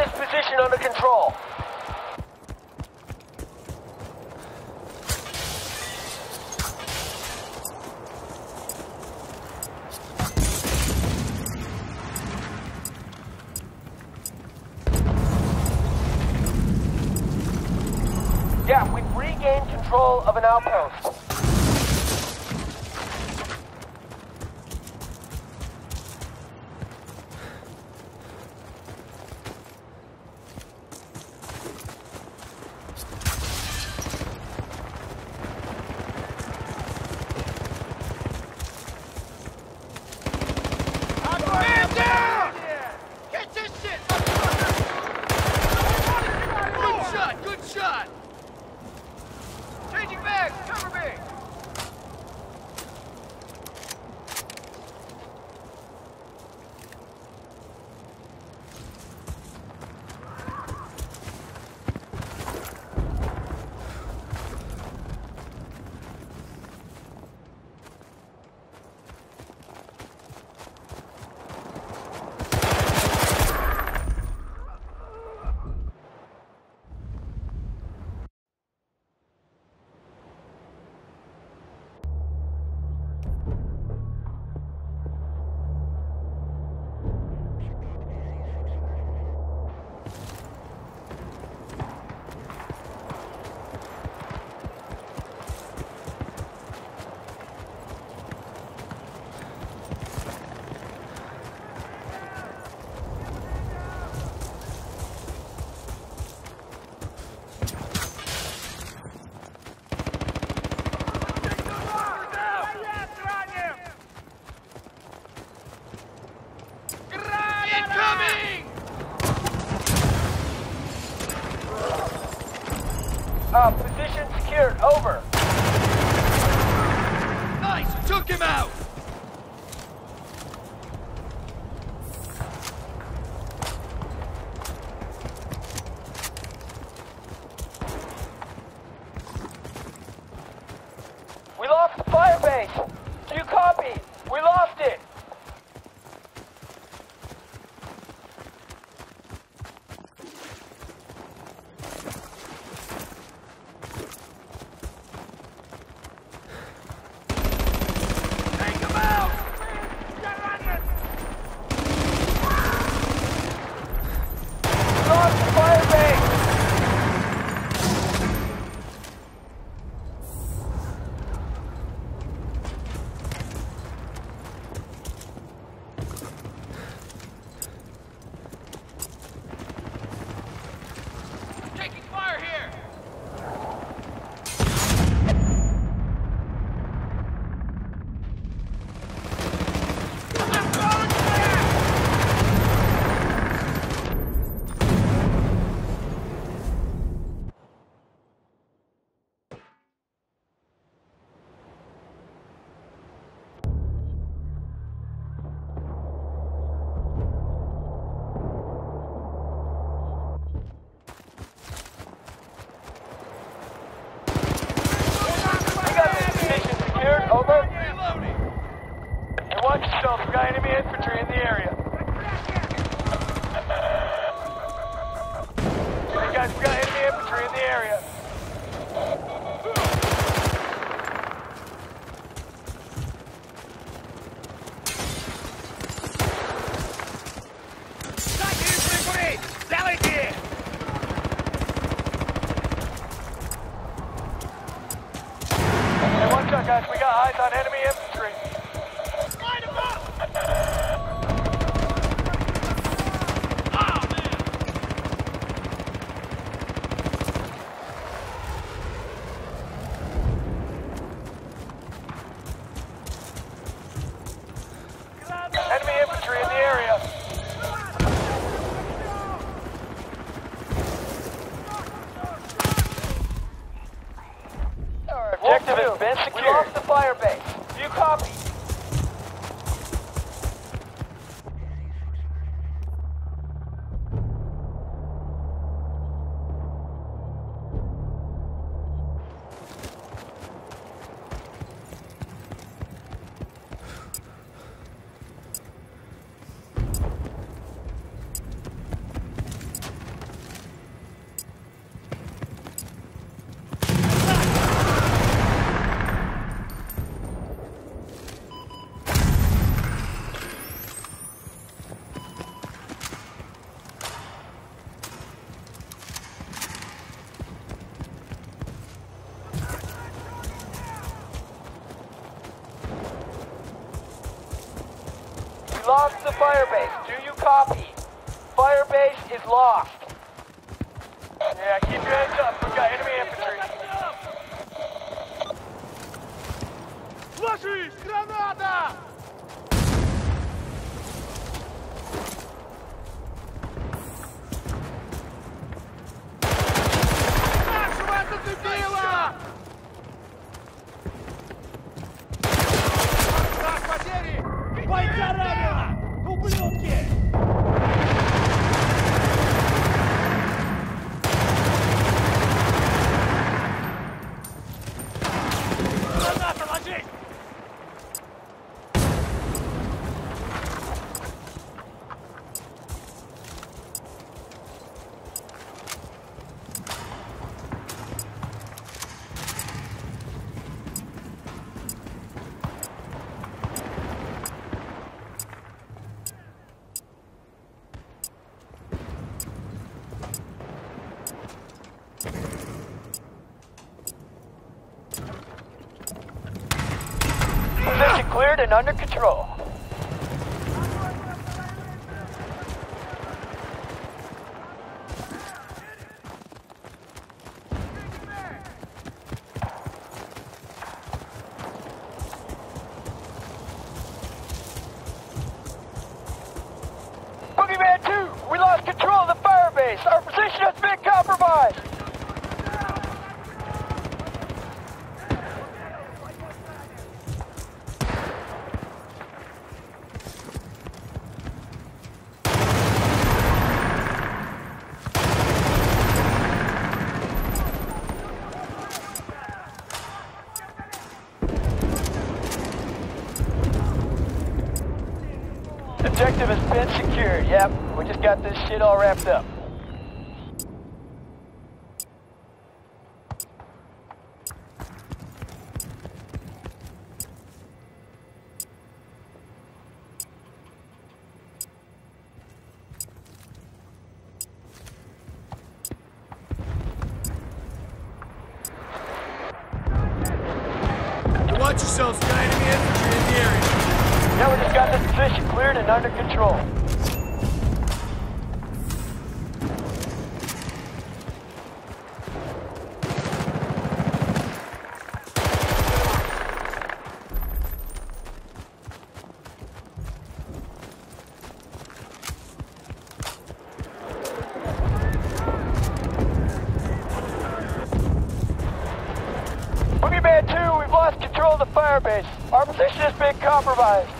this position under control. guys, we got enemy infantry in the area. Граната! Нашего это дебила! Отстав потери! Бойца ранила! Ублюдки! and under control. got this shit all wrapped up. Watch yourselves, guys. Enemy infantry in the area. Now we just got this position cleared and under control. Our position has been compromised.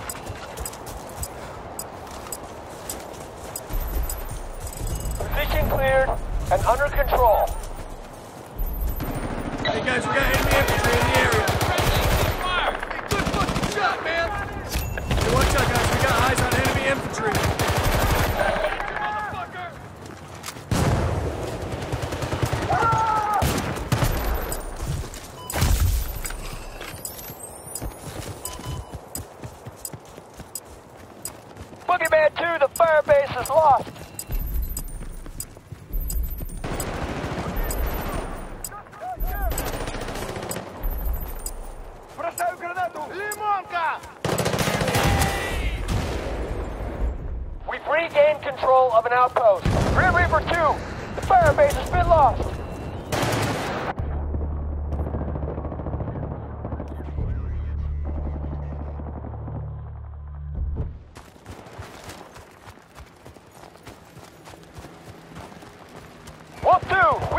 you!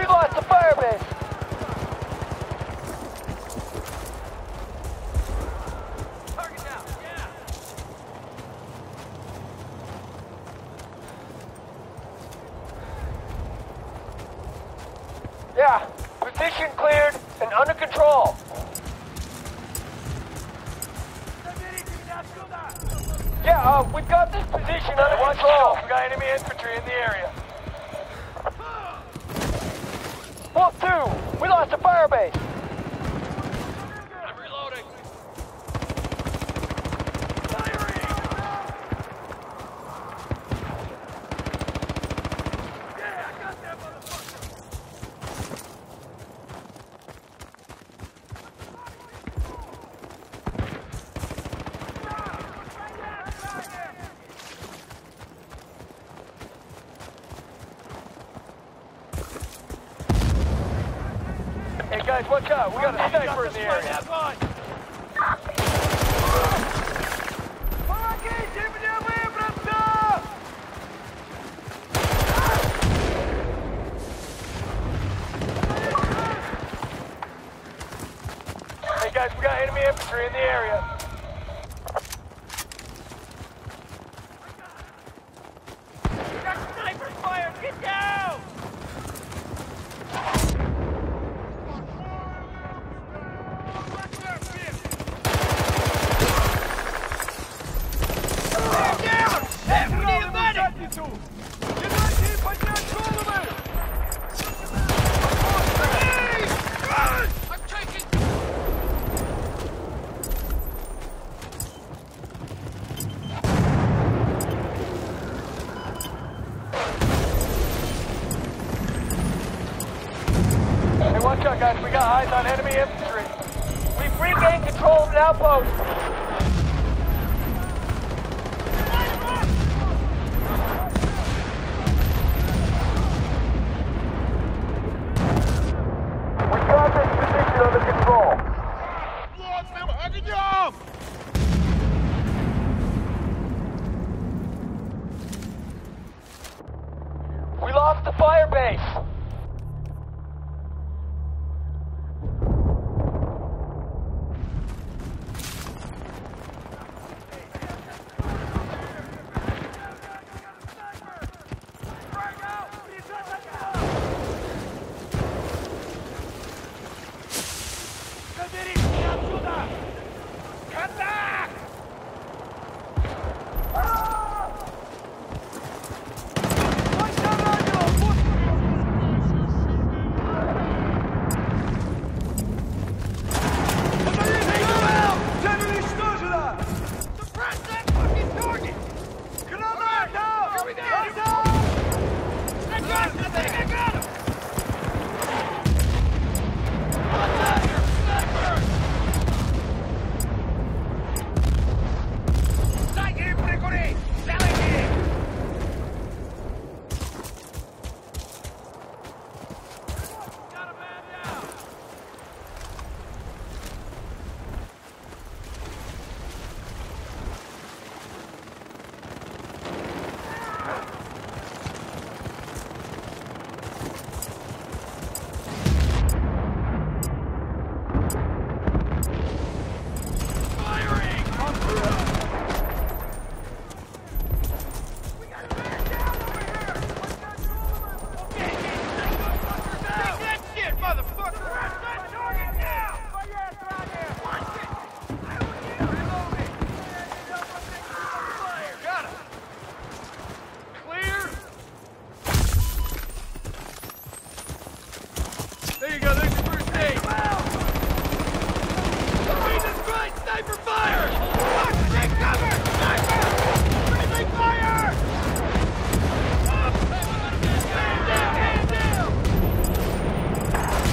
That's a fire base! We got a sniper in the area. Hey guys, we got enemy infantry in the area. We lost the fire base.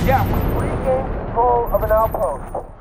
Yeah, regain control of an outpost.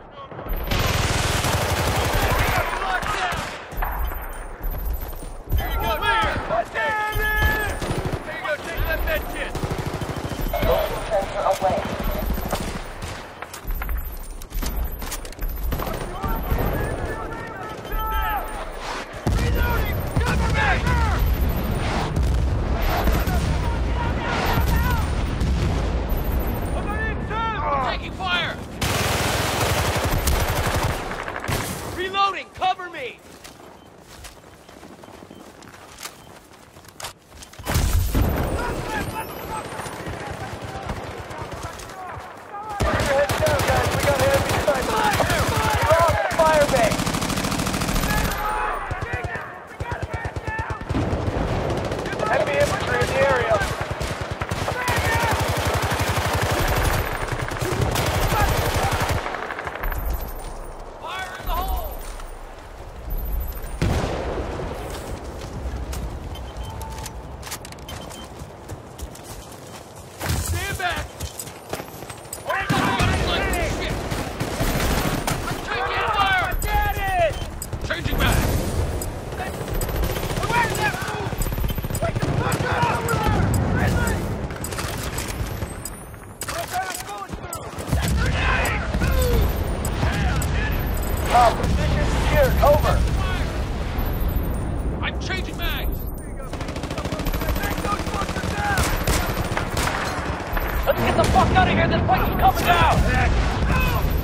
Out of here. This place is coming down.